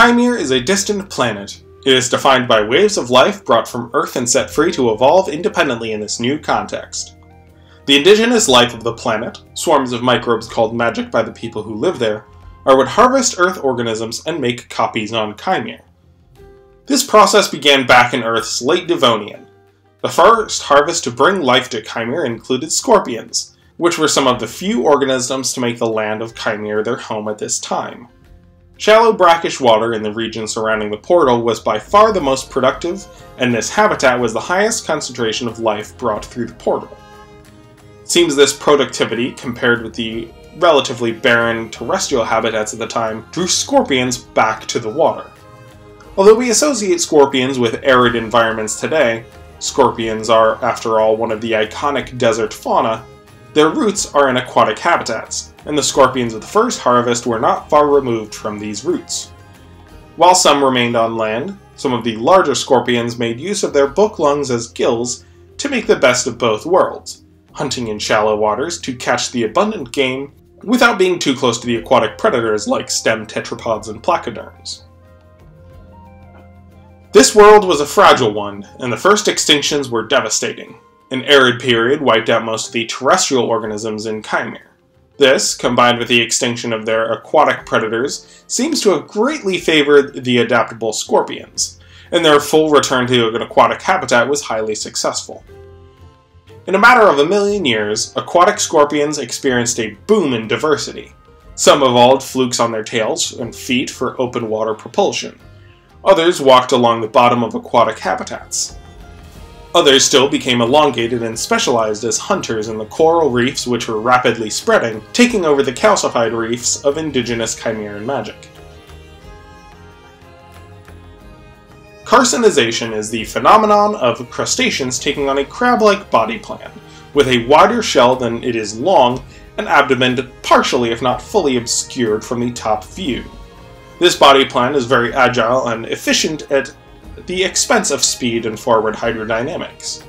Kaimere is a distant planet. It is defined by waves of life brought from Earth and set free to evolve independently in this new context. The indigenous life of the planet, swarms of microbes called magic by the people who live there, are what harvest Earth organisms and make copies on Kaimere. This process began back in Earth's late Devonian. The first harvest to bring life to Kaimere included scorpions, which were some of the few organisms to make the land of Kaimere their home at this time. Shallow brackish water in the region surrounding the portal was by far the most productive, and this habitat was the highest concentration of life brought through the portal. Seems this productivity, compared with the relatively barren terrestrial habitats at the time, drew scorpions back to the water. Although we associate scorpions with arid environments today, scorpions are, after all, one of the iconic desert fauna, their roots are in aquatic habitats, and the scorpions of the first harvest were not far removed from these roots. While some remained on land, some of the larger scorpions made use of their book lungs as gills to make the best of both worlds, hunting in shallow waters to catch the abundant game without being too close to the aquatic predators like stem tetrapods and placoderms. This world was a fragile one, and the first extinctions were devastating. An arid period wiped out most of the terrestrial organisms in Kaimere. This, combined with the extinction of their aquatic predators, seems to have greatly favored the adaptable scorpions, and their full return to an aquatic habitat was highly successful. In a matter of a million years, aquatic scorpions experienced a boom in diversity. Some evolved flukes on their tails and feet for open water propulsion. Others walked along the bottom of aquatic habitats. Others still became elongated and specialized as hunters in the coral reefs which were rapidly spreading, taking over the calcified reefs of indigenous Kaimeran magic. Carcinization is the phenomenon of crustaceans taking on a crab-like body plan, with a wider shell than it is long, and abdomen partially if not fully obscured from the top view. This body plan is very agile and efficient at the expense of speed and forward hydrodynamics.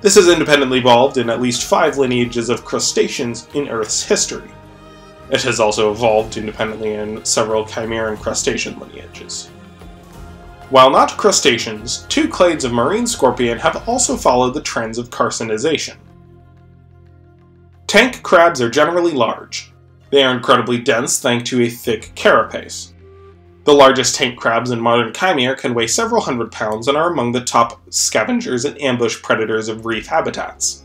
This has independently evolved in at least five lineages of crustaceans in Earth's history. It has also evolved independently in several Kaimeran crustacean lineages. While not crustaceans, two clades of marine scorpion have also followed the trends of carcinization. Tank crabs are generally large. They are incredibly dense thanks to a thick carapace. The largest tank crabs in modern Kaimere can weigh several hundred pounds and are among the top scavengers and ambush predators of reef habitats.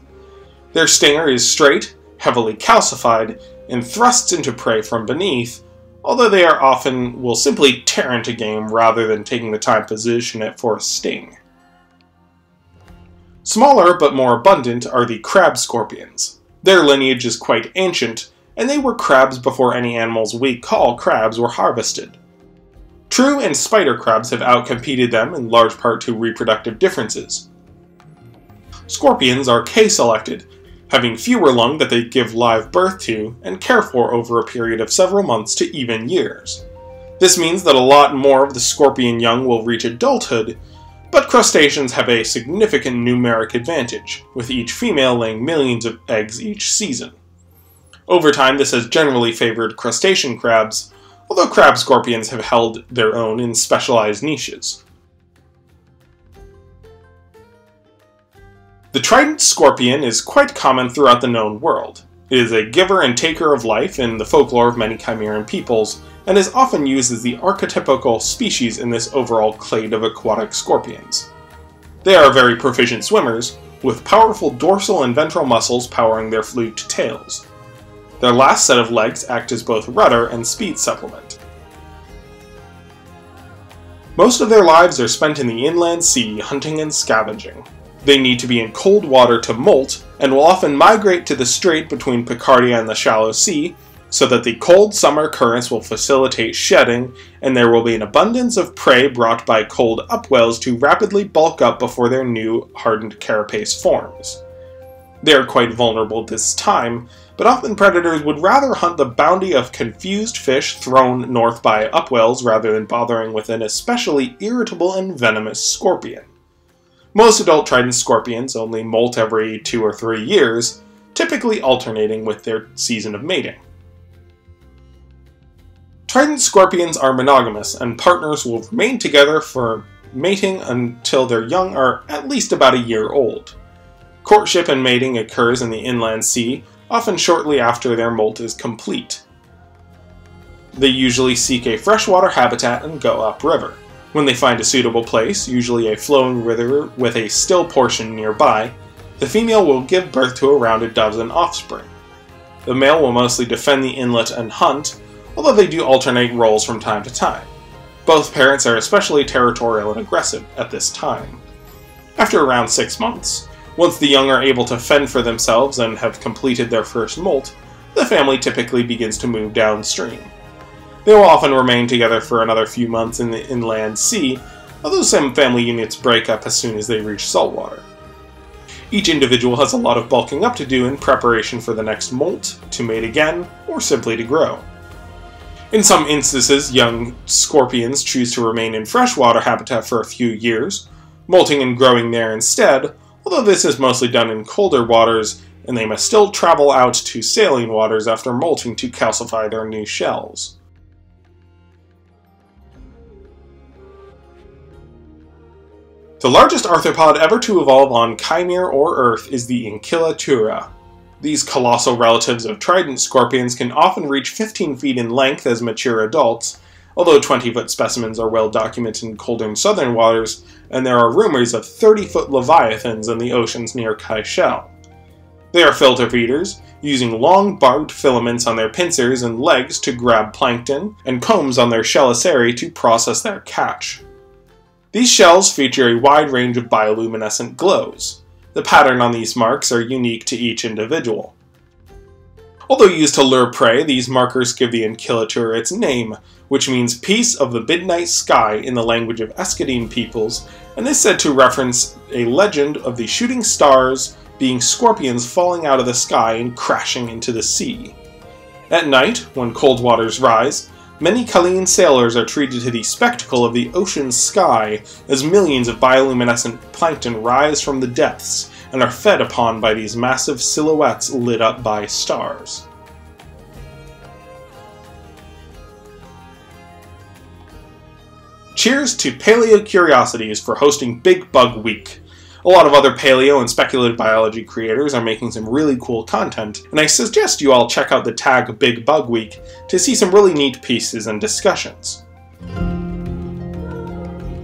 Their stinger is straight, heavily calcified, and thrusts into prey from beneath, although they are often will simply tear into game rather than taking the time to position it for a sting. Smaller but more abundant are the crab scorpions. Their lineage is quite ancient, and they were crabs before any animals we call crabs were harvested. True and spider crabs have outcompeted them in large part to reproductive differences. Scorpions are K-selected, having fewer lung that they give live birth to and care for over a period of several months to even years. This means that a lot more of the scorpion young will reach adulthood, but crustaceans have a significant numeric advantage, with each female laying millions of eggs each season. Over time, this has generally favored crustacean crabs, although crab scorpions have held their own in specialized niches. The trident scorpion is quite common throughout the known world. It is a giver and taker of life in the folklore of many Kaimeran peoples, and is often used as the archetypical species in this overall clade of aquatic scorpions. They are very proficient swimmers, with powerful dorsal and ventral muscles powering their fluked tails. Their last set of legs act as both rudder and speed supplement. Most of their lives are spent in the inland sea hunting and scavenging. They need to be in cold water to molt, and will often migrate to the strait between Picardia and the shallow sea, so that the cold summer currents will facilitate shedding, and there will be an abundance of prey brought by cold upwells to rapidly bulk up before their new hardened carapace forms. They are quite vulnerable this time, but often predators would rather hunt the bounty of confused fish thrown north by upwells rather than bothering with an especially irritable and venomous scorpion. Most adult trident scorpions only molt every two or three years, typically alternating with their season of mating. Trident scorpions are monogamous, and partners will remain together for mating until their young are at least about a year old. Courtship and mating occurs in the inland sea, often shortly after their molt is complete. They usually seek a freshwater habitat and go upriver. When they find a suitable place, usually a flowing river with a still portion nearby, the female will give birth to around a dozen offspring. The male will mostly defend the inlet and hunt, although they do alternate roles from time to time. Both parents are especially territorial and aggressive at this time. After around six months, once the young are able to fend for themselves and have completed their first molt, the family typically begins to move downstream. They will often remain together for another few months in the inland sea, although some family units break up as soon as they reach saltwater. Each individual has a lot of bulking up to do in preparation for the next molt, to mate again, or simply to grow. In some instances, young scorpions choose to remain in freshwater habitat for a few years, molting and growing there instead, although this is mostly done in colder waters, and they must still travel out to saline waters after molting to calcify their new shells. The largest arthropod ever to evolve on Kaimere or Earth is the Inkilatura, these colossal relatives of trident scorpions can often reach 15 feet in length as mature adults, although 20 foot specimens are well documented in colder and southern waters, and there are rumors of 30 foot leviathans in the oceans near Kaishel. They are filter feeders, using long barbed filaments on their pincers and legs to grab plankton, and combs on their chelicerae to process their catch. These shells feature a wide range of bioluminescent glows. The pattern on these marks are unique to each individual. Although used to lure prey, these markers give the Inkilatura its name, which means piece of the midnight sky in the language of Escadine peoples, and is said to reference a legend of the shooting stars being scorpions falling out of the sky and crashing into the sea. At night, when cold waters rise, many Kaleen sailors are treated to the spectacle of the ocean sky as millions of bioluminescent plankton rise from the depths and are fed upon by these massive silhouettes lit up by stars. Cheers to Paleo Curiosities for hosting Big Bug Week. A lot of other paleo and speculative biology creators are making some really cool content, and I suggest you all check out the tag Big Bug Week to see some really neat pieces and discussions.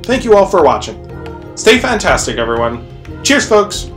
Thank you all for watching. Stay fantastic, everyone. Cheers, folks!